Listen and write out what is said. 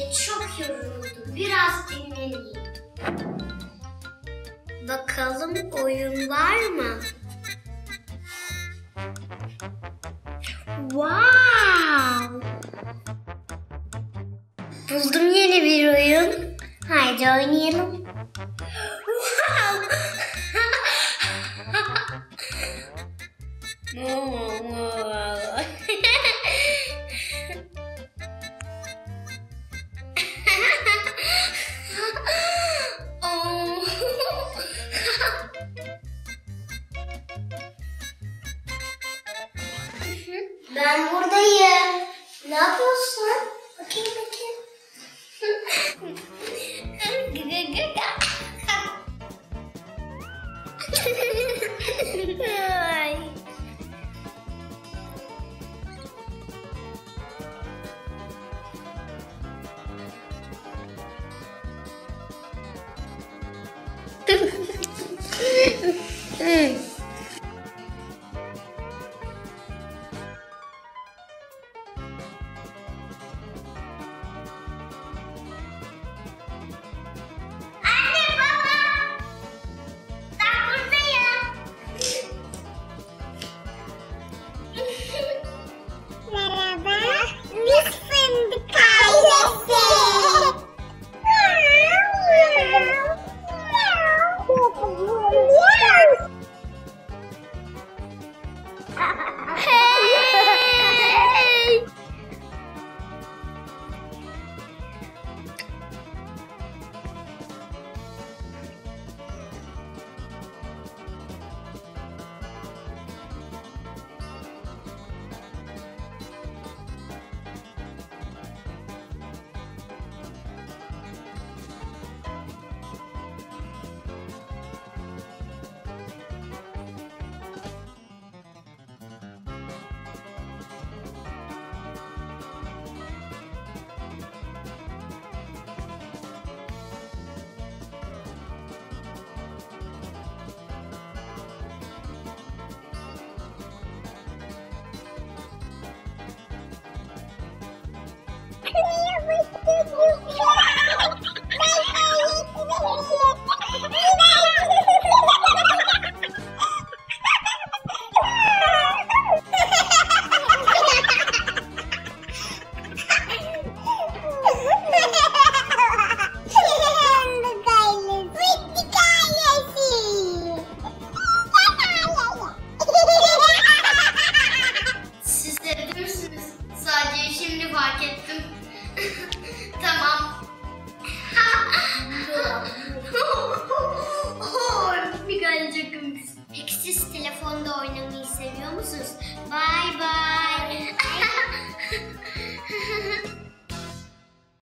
ve çok yoruldu. Biraz dinleneyim. Bakalım oyun var mı? Wow! Buldum yeni bir oyun. Haydi oynayalım. Ben buradayım. Ne yapıyorsun? Bakayım bakayım. Ay. Ha ha ha! Bye bye.